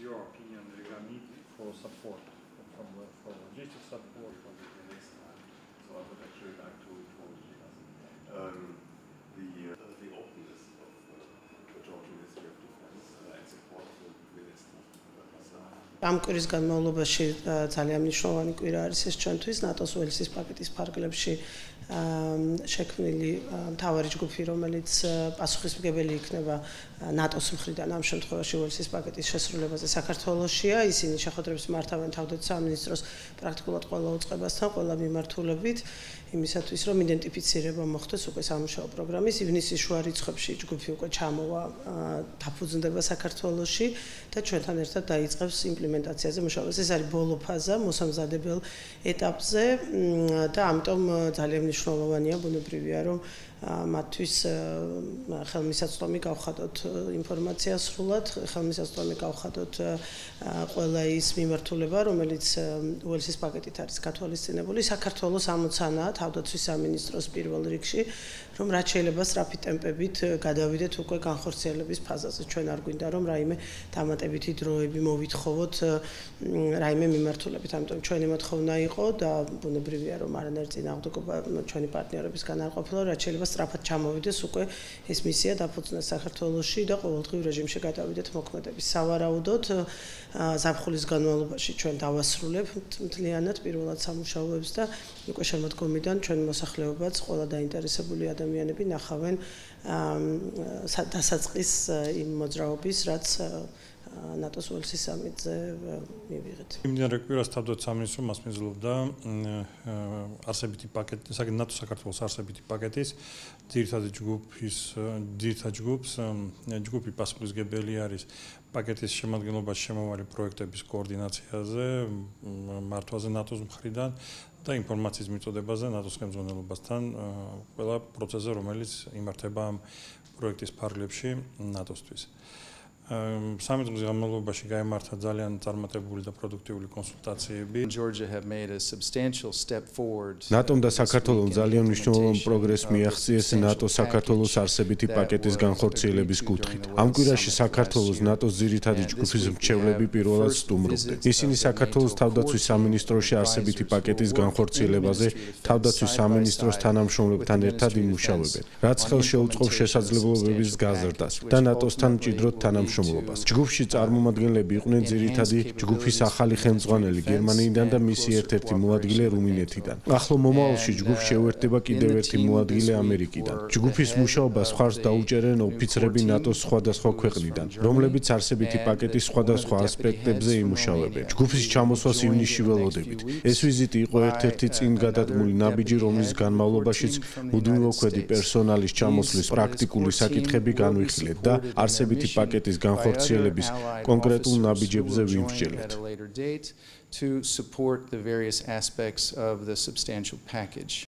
your opinion regarding need for support, from, the for logistic support? So I would ამ კვირის განმავლობაში ძალიან მნიშვნელოვანი კვირა არის ეს ჩვენთვის ნატოს ველსის პაკეტის ფარგლებში შექმნილი მთავარი ჯგუფი, რომელიც პასუხისმგებელი იქნება ნატოს მხრიდან ამ შემთხვევაში ველსის პაკეტის შესრულებაზე საქართველოსია. ისინი შეხვედრებს მართავენ თავდაცვის სამინისტროს პრაქტიკულად ყველა უწყებასთან, ყველა მიმართულებით. იმისათვის რომ იდენტიფიცირება მოხდეს უკვე სამუშაო პროგრამის ივნისის შუა რიცხვებში ჯგუფი უკვე ჩამოვა დაფუძნდება საქართველოსში და ჩვენთან ერთად დაიწყებს იმპლემენტაციაზე მუშაობას ეს არის ბოლო ფაზა მოსამზადებელ ეტაპზე და ამიტომ ძალიან მნიშვნელოვანია ბუნებრივია რომ მათთვის ხელმისაწვდომი გავხადოთ ინფორმაცია სრულად, ხელმისაწვდომი გავხადოთ ყველა ის მიმართულება, რომელიც უელსის პაკეტით არის გათვალისწინებული. საქართველოს ამოცანაა თავდაცვის სამინისტროს პირველ რიგში, რომ რაც შეიძლება სწრაფი ტემპებით გადავიდეთ უკვე განხორციელების ფაზაზე. ჩვენ არ გვინდა რომ რაიმე დამატებითი დროები მოვითხოვოთ რაიმე მიმართულებით. ამიტომ ჩვენი მოთხოვნა იყო და ბუნებრივია რომ არანაირ წინააღმდეგობა ჩვენი პარტნიორებისგან არ ყოფილა, რაც შეიძლება სწრაფად ჩამოვიდეს უკვე ეს მისია დაფუძნდეს საქართველოსში და ყოველდღიურ რეჟიმში გადავიდეთ მოქმედების. სავარაუდოდ ზაფხულის განმავლობაში ჩვენ დავასრულებთ მთლიანად პირველად სამუშაოებს და უკვე შემოდგომიდან ჩვენ მოსახლეობაც ყველა დაინტერესებული ადამიანები ნახავენ დასაწყის იმ მოძრაობის, რაც ნატოს ველსის სამიტზე მივიღეთ. იმდენ რეკვირას თავდაცვის სამინისტრო მას მიზლობდა არსებითი პაკეტი, საკეთ ნატოს საქართველოს არსებითი პაკეტის ძირითადი ჯგუფის ძირითად ჯგუფს ჯგუფი პასუხისგებელი არის პაკეტის შემადგენლობაში შემოვალი პროექტების კოორდინაციაზე, მართვაზე ნატოს მხრიდან და ინფორმაციის მიწოდებაზე ნატოს ხელმძღვანელობასთან ყველა პროცესზე რომელიც იმართება ამ პროექტის ფარგლებში ნატოსთვის. სამი დღის განმავლობაში გამართა ძალიან წარმატებული და პროდუქტიული კონსულტაციები. Georgia have made a substantial step forward. ნატომ და საქართველოს ძალიან მნიშვნელოვანი პროგრესი მიაღწიეს ნატო საქართველოს არსებითი პაკეტის განხორციელების კუთხით. ამ კვირაში საქართველოს ნატოს ძირითადი ჯგუფის მრჩევლები პირველად სტუმრობდნენ. ისინი საქართველოს თავდაცვის სამინისტროში არსებითი პაკეტის განხორციელებაზე თავდაცვის სამინისტროს თანამშრომლებთან ერთად იმუშავებენ, რაც ხელს შეუწყობს შესაძლებლობების გაზრდას და ნატოსთან მჭიდროდ თანამშრომლობას. თანამშრომლობას. ჯგუფში წარმომადგენლები იყვნენ ძირითადი ჯგუფის ახალი ხელმძღვანელი გერმანიიდან და მისი ერთ-ერთი მოადგილე რუმინეთიდან. ახლო მომავალში ჯგუფს შეუერთდება კიდევ ერთი მოადგილე ამერიკიდან. ჯგუფის მუშაობას ხარს დაუჭერენ ოფიცრები ნატოს სხვადასხვა ქვეყნიდან, რომლებიც არსებითი პაკეტის სხვადასხვა ასპექტებზე იმუშავებენ. ჯგუფის ჩამოსვას ივნისში ველოდებით. ეს ვიზიტი იყო ერთ-ერთი წინ გადადგმული ნაბიჯი, რომლის განმავლობაშიც მუდმივოქმედი პერსონალის ჩამოსვლის პრაქტიკული საკითხები განვიხილეთ და არსებითი პაკეტის განხორციელების კონკრეტულ ნაბიჯებზე ვიმსჯელეთ. to support the various aspects of the substantial package.